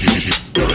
Digital.